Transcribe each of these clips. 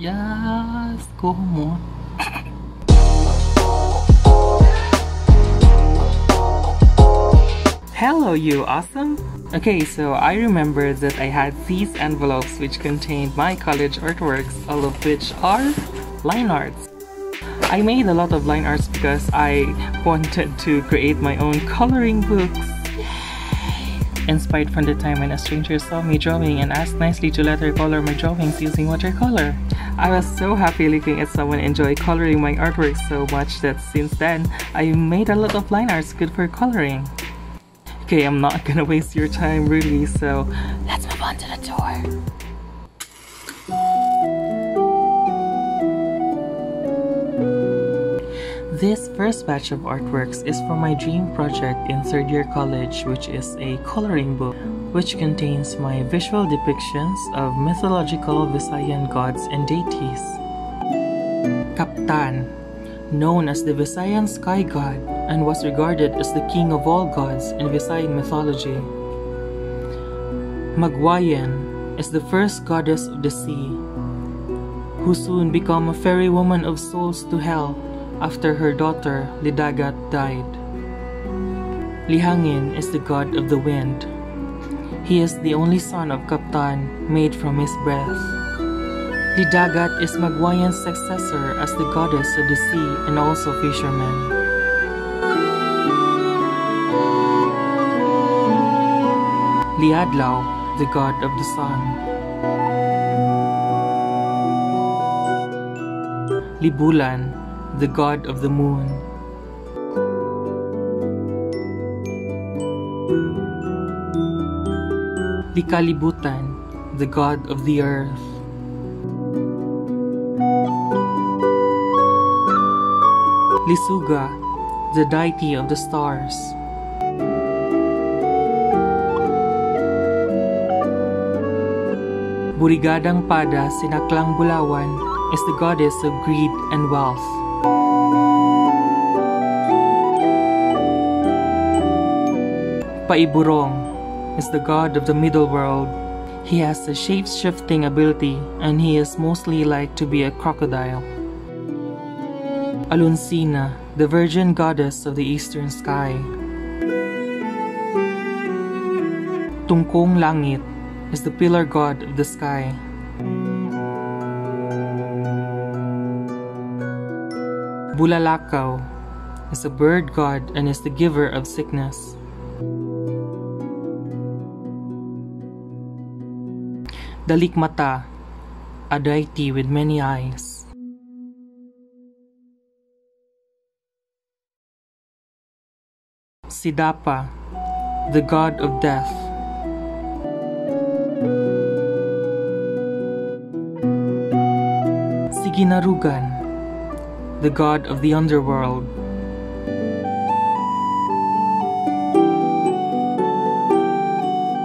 Yes, como. Hello, you awesome! Okay, so I remember that I had these envelopes which contained my college artworks, all of which are line arts. I made a lot of line arts because I wanted to create my own coloring books. Inspired from the time when a stranger saw me drawing and asked nicely to let her color my drawings using watercolor. I was so happy looking at someone enjoy coloring my artwork so much that since then, I made a lot of line arts good for coloring. Okay, I'm not gonna waste your time really, so let's move on to the tour. This first batch of artworks is for my dream project in third year college, which is a coloring book which contains my visual depictions of mythological Visayan gods and deities. Kaptan, known as the Visayan sky god, and was regarded as the king of all gods in Visayan mythology. Magwayan is the first goddess of the sea, who soon became a fairy woman of souls to hell after her daughter Lidagat died. Lihangin is the god of the wind. He is the only son of Kaptan made from his breath. Lidagat is Magwayan's successor as the goddess of the sea and also fisherman. Liadlaw, the god of the sun. Libulan, the god of the moon. Likalibutan, the god of the earth. Lisuga, the deity of the stars. Burigadang Pada Sinaklang Bulawan is the goddess of greed and wealth. Paiburong is the god of the middle world. He has a shape-shifting ability and he is mostly like to be a crocodile. Alunsina, the virgin goddess of the eastern sky. Tungkong Langit is the pillar god of the sky. Bulalakaw is a bird god and is the giver of sickness. Dalikmata, a deity with many eyes. Sidapa, the god of death. Siginarugan, the god of the underworld.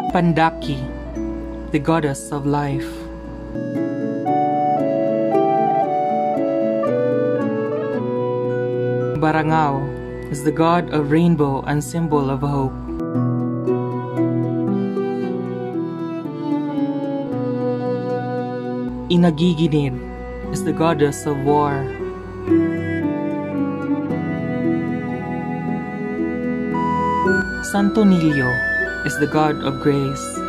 Pandaki, the goddess of life. Barangao is the god of rainbow and symbol of hope. Inagiginid is the goddess of war. Santo Nilio is the god of grace.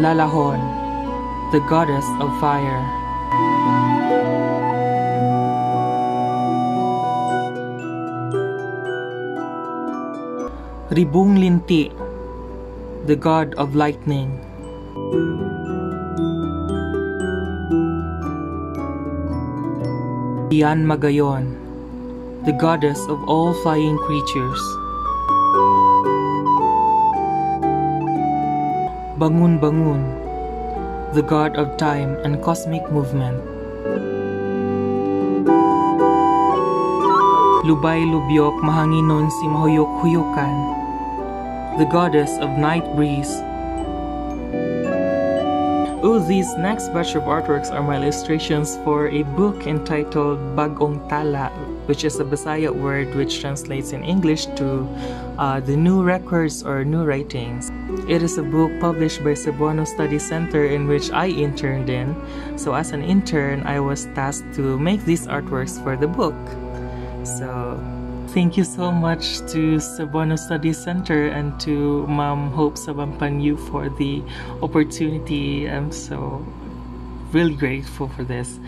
Lalahon, the goddess of fire. Ribung Linti, the god of lightning. Ian Magayon, the goddess of all flying creatures. Bangun Bangun, the god of time and cosmic movement. Lubay Lubyok Mahanginon si Mahuyok Huyukan, the goddess of night breeze. Oh, these next batch of artworks are my illustrations for a book entitled Bagong Tala, which is a Bisaya word which translates in English to uh, the new records or new writings. It is a book published by Cebuano Study Center in which I interned in. So as an intern, I was tasked to make these artworks for the book. So thank you so much to Cebuano Study Center and to Mom Hope Sabanpan-Yu for the opportunity. I'm so really grateful for this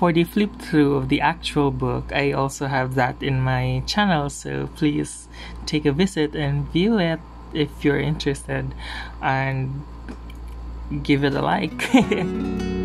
for the flip through of the actual book, I also have that in my channel, so please take a visit and view it if you're interested and give it a like.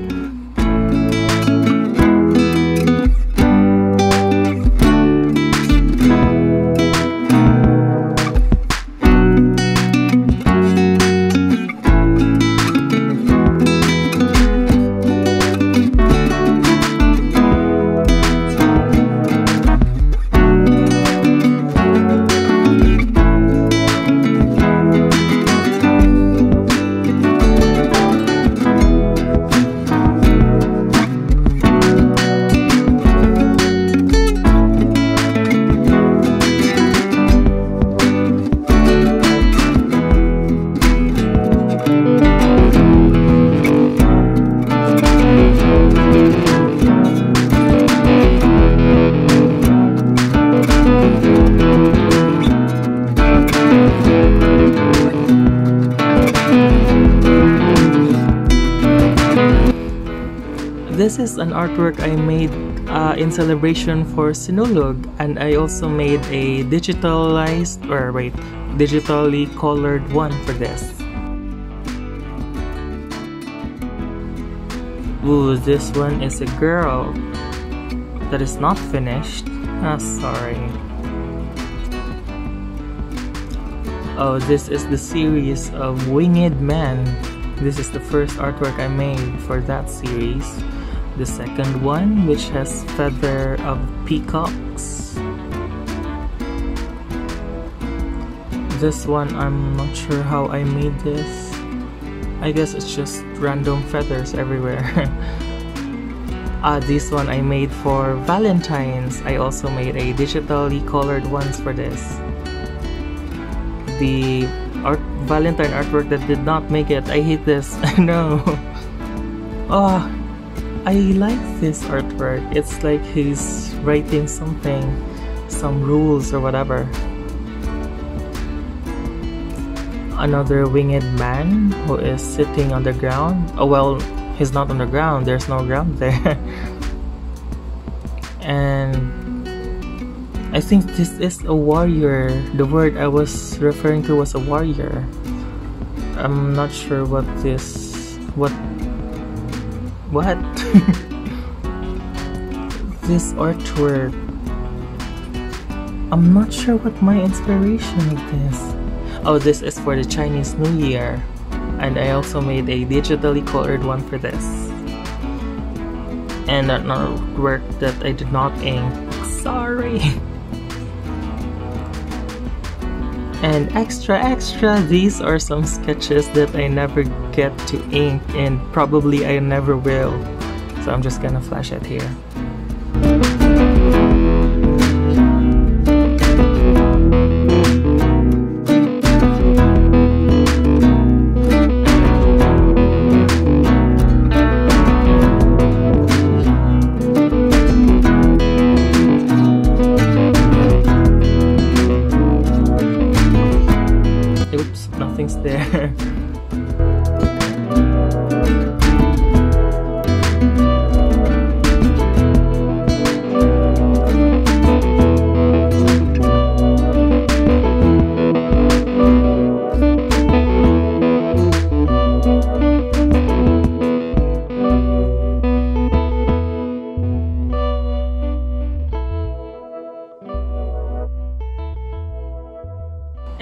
This is an artwork I made uh, in celebration for Sinulog and I also made a digitalized or wait, digitally colored one for this. Ooh, this one is a girl that is not finished. Ah, sorry. Oh, this is the series of Winged Man. This is the first artwork I made for that series the second one which has feather of peacocks this one I'm not sure how I made this I guess it's just random feathers everywhere Ah, this one I made for Valentine's. I also made a digitally colored ones for this. The art Valentine artwork that did not make it. I hate this. no. Oh, ah, I like this artwork. It's like he's writing something, some rules or whatever. Another winged man who is sitting on the ground. Oh well, he's not on the ground. There's no ground there. and I think this is a warrior. The word I was referring to was a warrior. I'm not sure what this what what? this artwork. I'm not sure what my inspiration of this. Oh, this is for the Chinese New Year. And I also made a digitally colored one for this. And an artwork that I did not ink. Sorry. And extra extra, these are some sketches that I never get to ink and probably I never will. So I'm just gonna flash it here.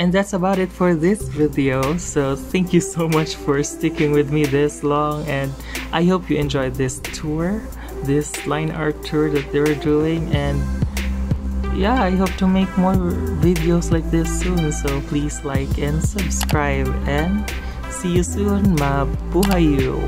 And that's about it for this video. So thank you so much for sticking with me this long. And i hope you enjoyed this tour this line art tour that they were doing. And yeah i hope to make more videos like this soon. So please like and subscribe. And see you soon. Mabuhayu